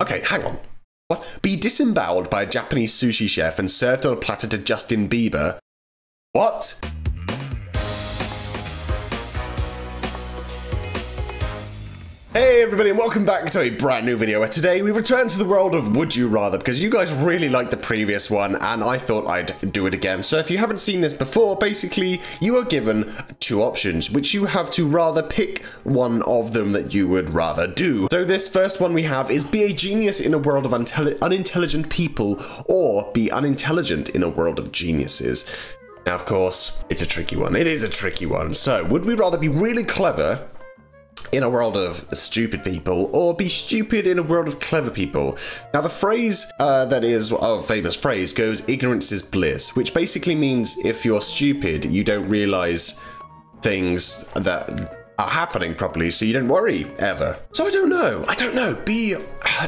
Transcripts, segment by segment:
Okay, hang on. What? Be disemboweled by a Japanese sushi chef and served on a platter to Justin Bieber. What? Hey everybody and welcome back to a brand new video where today we return to the world of Would You Rather because you guys really liked the previous one and I thought I'd do it again. So if you haven't seen this before, basically you are given two options which you have to rather pick one of them that you would rather do. So this first one we have is be a genius in a world of unintelligent people or be unintelligent in a world of geniuses. Now, of course, it's a tricky one. It is a tricky one. So, would we rather be really clever in a world of stupid people or be stupid in a world of clever people. Now, the phrase uh, that is a famous phrase goes ignorance is bliss, which basically means if you're stupid, you don't realize things that are happening properly, so you don't worry ever. So I don't know. I don't know. Be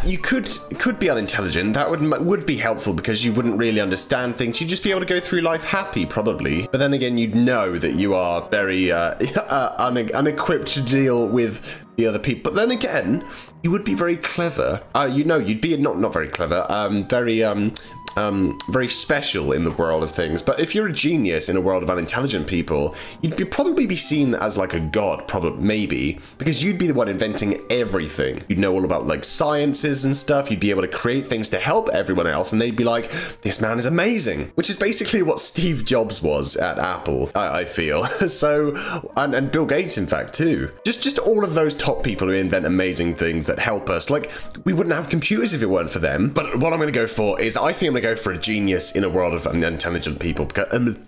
you could could be unintelligent. That would would be helpful because you wouldn't really understand things. You'd just be able to go through life happy, probably. But then again, you'd know that you are very uh, uh, une unequipped to deal with the other people. But then again, you would be very clever. Uh, you know, you'd be not not very clever. Um, very um, um, very special in the world of things. But if you're a genius in a world of unintelligent people, you'd be probably be seen as like a god, probably maybe, because you'd be the one inventing everything. You'd know all about like sciences and stuff. You'd be able to create things to help everyone else, and they'd be like, "This man is amazing," which is basically what Steve Jobs was at Apple. I, I feel so, and, and Bill Gates, in fact, too. Just just all of those top people who invent amazing things that help us. Like we wouldn't have computers if it weren't for them. But what I'm going to go for is I think I'm going to go for a genius in a world of unintelligent people. Because, um,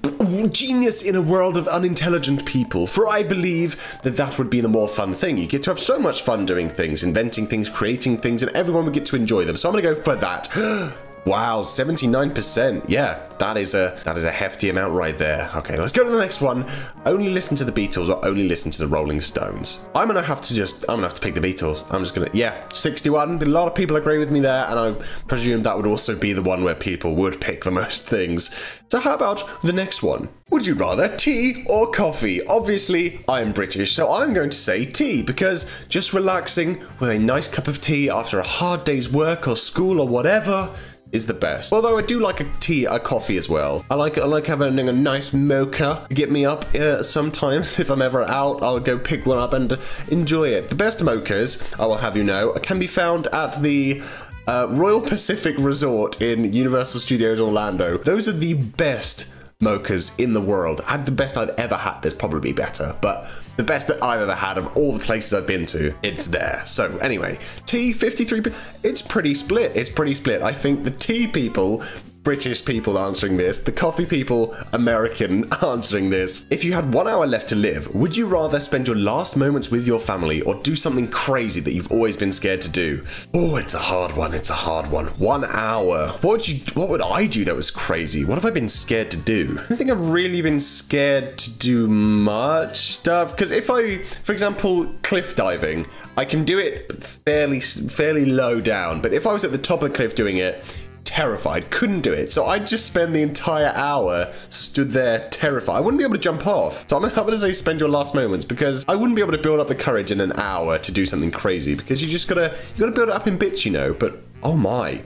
genius in a world of unintelligent people. For I believe that that would be the more fun thing. You get to have so much fun doing things, inventing things, creating things, and everyone would get to enjoy them. So I'm going to go for that. Wow, 79%. Yeah, that is a that is a hefty amount right there. Okay, let's go to the next one. Only listen to the Beatles or only listen to the Rolling Stones. I'm gonna have to just I'm gonna have to pick the Beatles. I'm just gonna yeah, 61. A lot of people agree with me there, and I presume that would also be the one where people would pick the most things. So how about the next one? Would you rather tea or coffee? Obviously, I am British, so I'm going to say tea because just relaxing with a nice cup of tea after a hard day's work or school or whatever is the best. Although I do like a tea, a coffee as well. I like I like having a nice mocha to get me up uh, sometimes. If I'm ever out, I'll go pick one up and enjoy it. The best mochas, I will have you know, can be found at the uh, Royal Pacific Resort in Universal Studios Orlando. Those are the best mochas in the world. I had the best I'd ever had. There's probably better, but the best that I've ever had of all the places I've been to, it's there. So anyway, tea 53, it's pretty split. It's pretty split. I think the tea people British people answering this, the coffee people, American answering this. If you had one hour left to live, would you rather spend your last moments with your family or do something crazy that you've always been scared to do? Oh, it's a hard one. It's a hard one. One hour. What would you? What would I do that was crazy? What have I been scared to do? I don't think I've really been scared to do much stuff. Because if I, for example, cliff diving, I can do it fairly fairly low down. But if I was at the top of the cliff doing it, terrified, couldn't do it. So I'd just spend the entire hour stood there terrified. I wouldn't be able to jump off. So I'm going to say spend your last moments because I wouldn't be able to build up the courage in an hour to do something crazy because you just gotta, you gotta build it up in bits, you know, but oh my.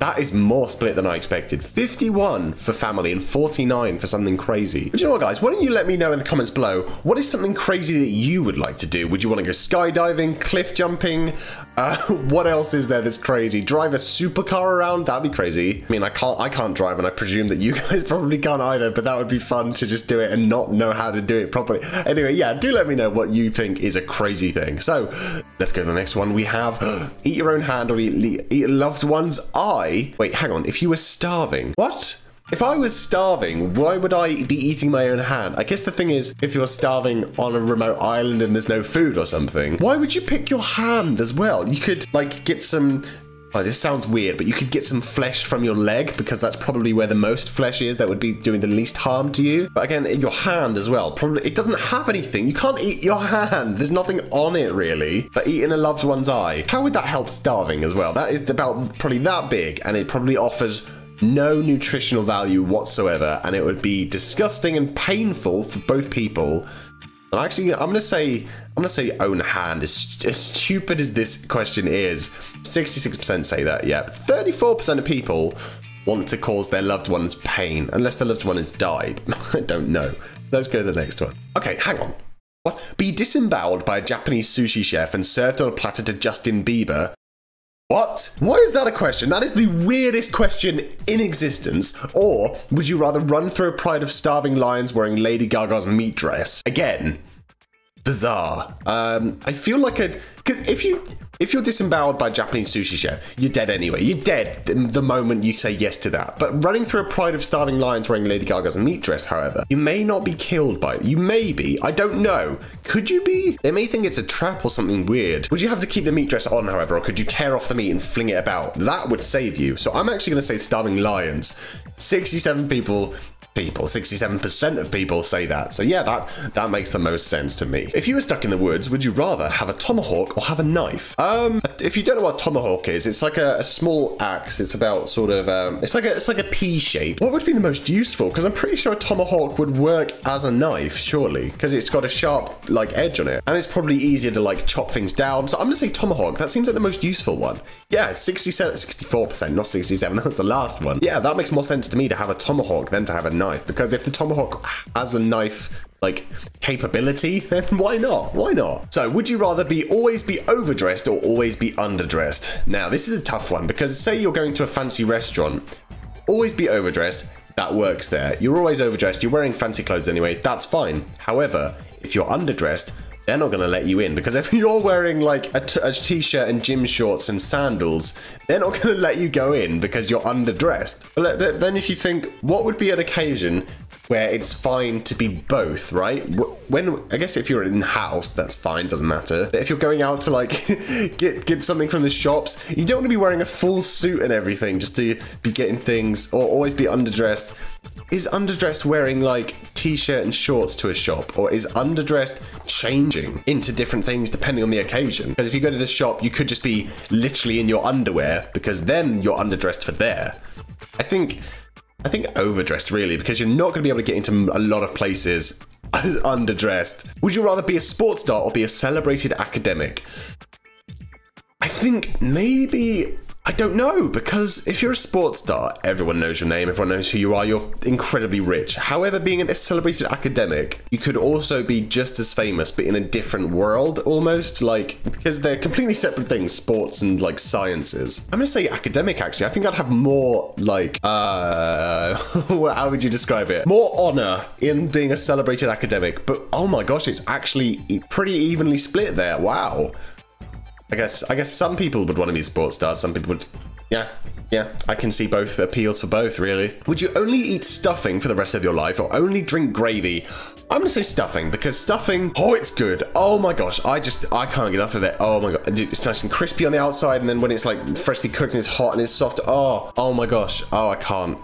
That is more split than I expected. 51 for family and 49 for something crazy. But you know what, guys? Why don't you let me know in the comments below, what is something crazy that you would like to do? Would you want to go skydiving, cliff jumping? Uh, what else is there that's crazy? Drive a supercar around? That'd be crazy. I mean, I can't, I can't drive, and I presume that you guys probably can't either, but that would be fun to just do it and not know how to do it properly. Anyway, yeah, do let me know what you think is a crazy thing. So, let's go to the next one. We have eat your own hand or eat, eat a loved one's eye Wait, hang on. If you were starving. What? If I was starving, why would I be eating my own hand? I guess the thing is, if you're starving on a remote island and there's no food or something, why would you pick your hand as well? You could, like, get some Oh, this sounds weird, but you could get some flesh from your leg because that's probably where the most flesh is that would be doing the least harm to you. But again, your hand as well. Probably it doesn't have anything. You can't eat your hand. There's nothing on it really. But eating a loved one's eye. How would that help starving as well? That is about probably that big and it probably offers no nutritional value whatsoever and it would be disgusting and painful for both people I'm actually, I'm gonna say, I'm gonna say own hand. As, as stupid as this question is, 66% say that. Yeah, 34% of people want to cause their loved ones pain, unless the loved one has died. I don't know. Let's go to the next one. Okay, hang on. What? Be disemboweled by a Japanese sushi chef and served on a platter to Justin Bieber. What? Why is that a question? That is the weirdest question in existence. Or would you rather run through a pride of starving lions wearing Lady Gaga's meat dress? Again, bizarre. Um, I feel like a because if you if you're disemboweled by a Japanese sushi chef, you're dead anyway. You're dead the moment you say yes to that. But running through a pride of starving lions wearing Lady Gaga's meat dress, however, you may not be killed by it. You may be. I don't know. Could you be? They may think it's a trap or something weird. Would you have to keep the meat dress on, however, or could you tear off the meat and fling it about? That would save you. So I'm actually going to say starving lions. 67 people people. 67% of people say that. So yeah, that, that makes the most sense to me. If you were stuck in the woods, would you rather have a tomahawk or have a knife? Um, if you don't know what tomahawk is, it's like a, a small axe. It's about sort of, um, it's like a, it's like a pea shape. What would be the most useful? Because I'm pretty sure a tomahawk would work as a knife, surely, because it's got a sharp like edge on it. And it's probably easier to like chop things down. So I'm gonna say tomahawk. That seems like the most useful one. Yeah, 67, 64%, not 67. That was the last one. Yeah, that makes more sense to me to have a tomahawk than to have a knife knife because if the tomahawk has a knife like capability, then why not? Why not? So would you rather be always be overdressed or always be underdressed? Now this is a tough one because say you're going to a fancy restaurant, always be overdressed, that works there. You're always overdressed, you're wearing fancy clothes anyway, that's fine. However, if you're underdressed, they're not going to let you in because if you're wearing like a t-shirt and gym shorts and sandals, they're not going to let you go in because you're underdressed. But then if you think, what would be an occasion where it's fine to be both, right? When I guess if you're in house, that's fine, doesn't matter. But if you're going out to like get get something from the shops, you don't want to be wearing a full suit and everything just to be getting things or always be underdressed is underdressed wearing like t-shirt and shorts to a shop or is underdressed changing into different things depending on the occasion? Because if you go to the shop you could just be literally in your underwear because then you're underdressed for there. I think i think overdressed really because you're not going to be able to get into a lot of places underdressed. Would you rather be a sports star or be a celebrated academic? I think maybe I don't know, because if you're a sports star, everyone knows your name, everyone knows who you are, you're incredibly rich. However, being a celebrated academic, you could also be just as famous, but in a different world almost, like, because they're completely separate things, sports and like sciences. I'm gonna say academic actually. I think I'd have more like, uh, how would you describe it? More honor in being a celebrated academic, but oh my gosh, it's actually pretty evenly split there. Wow. I guess I guess some people would want to be sports stars. Some people would. Yeah, yeah. I can see both appeals for both, really. Would you only eat stuffing for the rest of your life, or only drink gravy? I'm gonna say stuffing because stuffing. Oh, it's good. Oh my gosh, I just I can't get enough of it. Oh my god, it's nice and crispy on the outside, and then when it's like freshly cooked and it's hot and it's soft. Oh, oh my gosh. Oh, I can't.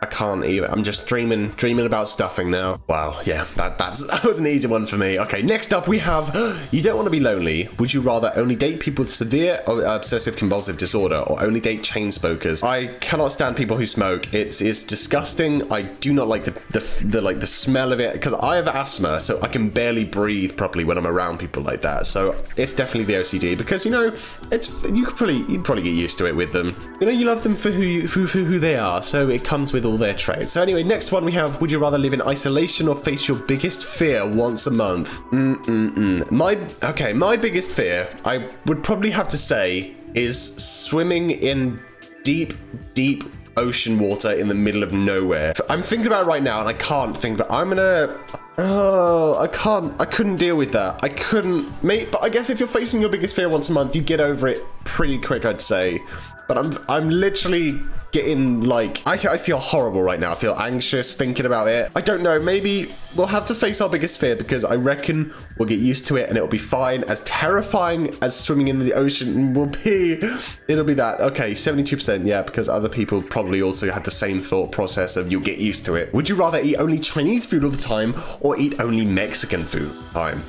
I can't even. I'm just dreaming, dreaming about stuffing now. Wow, yeah, that that's that was an easy one for me. Okay, next up we have. You don't want to be lonely. Would you rather only date people with severe uh, obsessive compulsive disorder, or only date chain smokers? I cannot stand people who smoke. It's it's disgusting. I do not like the the, the like the smell of it because I have asthma, so I can barely breathe properly when I'm around people like that. So it's definitely the OCD because you know it's you could probably you probably get used to it with them. You know you love them for who you, for, for who they are, so it comes with all their traits. So anyway, next one we have, would you rather live in isolation or face your biggest fear once a month? Mm-mm-mm. My, okay, my biggest fear, I would probably have to say, is swimming in deep, deep ocean water in the middle of nowhere. I'm thinking about right now and I can't think, but I'm gonna, Oh, I can't. I couldn't deal with that. I couldn't. Mate, but I guess if you're facing your biggest fear once a month, you get over it pretty quick, I'd say. But I'm, I'm literally getting like I, I feel horrible right now. I feel anxious thinking about it. I don't know. Maybe we'll have to face our biggest fear because I reckon we'll get used to it and it'll be fine. As terrifying as swimming in the ocean will be, it'll be that. Okay, 72%. Yeah, because other people probably also had the same thought process of you'll get used to it. Would you rather eat only Chinese food all the time or eat only Mexican food time?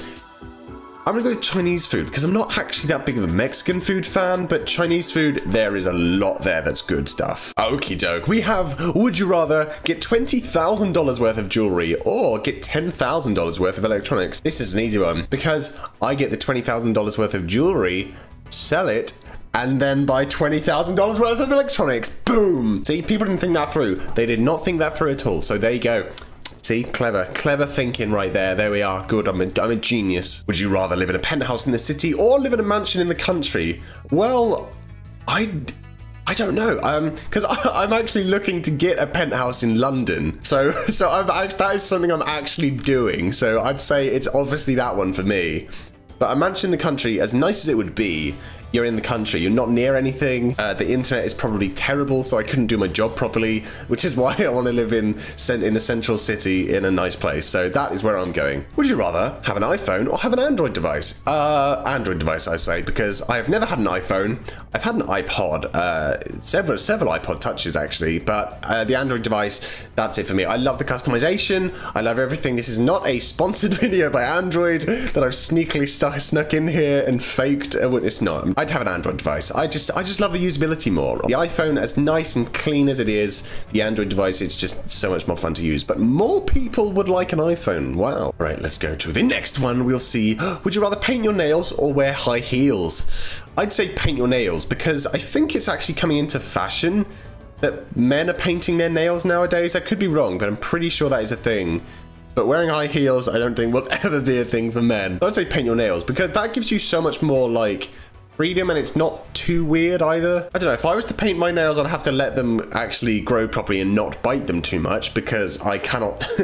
I'm gonna go with Chinese food because I'm not actually that big of a Mexican food fan, but Chinese food, there is a lot there that's good stuff. Okie doke. We have, would you rather get $20,000 worth of jewelry or get $10,000 worth of electronics? This is an easy one because I get the $20,000 worth of jewelry, sell it, and then buy $20,000 worth of electronics. Boom! See, people didn't think that through. They did not think that through at all. So there you go. See, clever, clever thinking right there. There we are. Good, I'm a, I'm a genius. Would you rather live in a penthouse in the city or live in a mansion in the country? Well, I... I don't know, um, because I'm actually looking to get a penthouse in London. So, so I'm, that is something I'm actually doing. So I'd say it's obviously that one for me. But a mansion in the country, as nice as it would be, you're in the country, you're not near anything. Uh, the internet is probably terrible, so I couldn't do my job properly, which is why I want to live in in a central city in a nice place. So that is where I'm going. Would you rather have an iPhone or have an Android device? Uh, Android device, I say, because I have never had an iPhone. I've had an iPod, uh, several several iPod touches actually, but uh, the Android device, that's it for me. I love the customization. I love everything. This is not a sponsored video by Android that I've sneakily snuck in here and faked. Uh, it's not. I'd have an Android device. I just, I just love the usability more. The iPhone, as nice and clean as it is, the Android device, it's just so much more fun to use. But more people would like an iPhone. Wow. Right, let's go to the next one. We'll see. Would you rather paint your nails or wear high heels? I'd say paint your nails because I think it's actually coming into fashion that men are painting their nails nowadays. I could be wrong, but I'm pretty sure that is a thing. But wearing high heels, I don't think will ever be a thing for men. I'd say paint your nails because that gives you so much more like freedom and it's not too weird either. I don't know, if I was to paint my nails, I'd have to let them actually grow properly and not bite them too much because I cannot,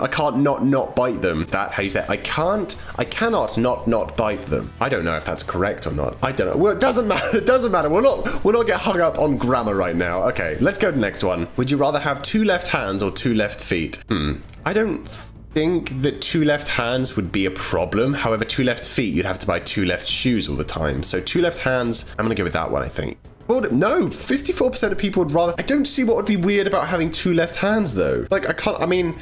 I can't not not bite them. Is that how you say it? I can't, I cannot not not bite them. I don't know if that's correct or not. I don't know. Well, it doesn't matter. It doesn't matter. We're not, we're not get hung up on grammar right now. Okay, let's go to the next one. Would you rather have two left hands or two left feet? Hmm. I don't think that two left hands would be a problem. However, two left feet, you'd have to buy two left shoes all the time. So two left hands, I'm gonna go with that one, I think. No, 54% of people would rather. I don't see what would be weird about having two left hands though. Like I can't, I mean,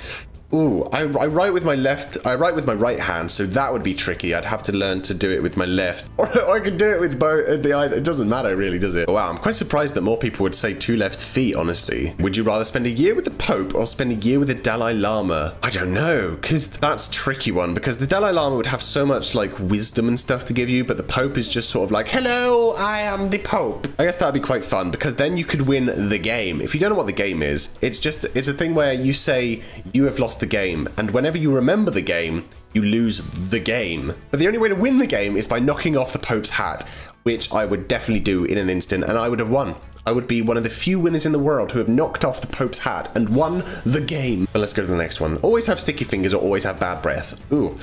Ooh, I, I, write with my left, I write with my right hand, so that would be tricky. I'd have to learn to do it with my left. Or, or I could do it with both, uh, the either. It doesn't matter really, does it? Wow, I'm quite surprised that more people would say two left feet, honestly. Would you rather spend a year with the Pope or spend a year with the Dalai Lama? I don't know, because that's tricky one, because the Dalai Lama would have so much like wisdom and stuff to give you, but the Pope is just sort of like, hello, I am the Pope. I guess that'd be quite fun, because then you could win the game. If you don't know what the game is, it's just, it's a thing where you say you have lost the game, and whenever you remember the game, you lose the game. But the only way to win the game is by knocking off the Pope's hat, which I would definitely do in an instant, and I would have won. I would be one of the few winners in the world who have knocked off the Pope's hat and won the game. But let's go to the next one. Always have sticky fingers or always have bad breath. Ooh,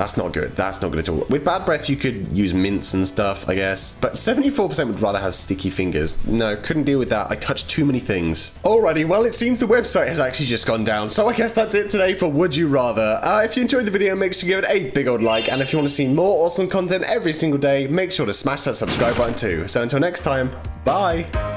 that's not good. That's not good at all. With bad breath, you could use mints and stuff, I guess. But 74% would rather have sticky fingers. No, couldn't deal with that. I touched too many things. Alrighty, well, it seems the website has actually just gone down. So I guess that's it today for Would You Rather. Uh, if you enjoyed the video, make sure you give it a big old like. And if you want to see more awesome content every single day, make sure to smash that subscribe button too. So until next time, bye.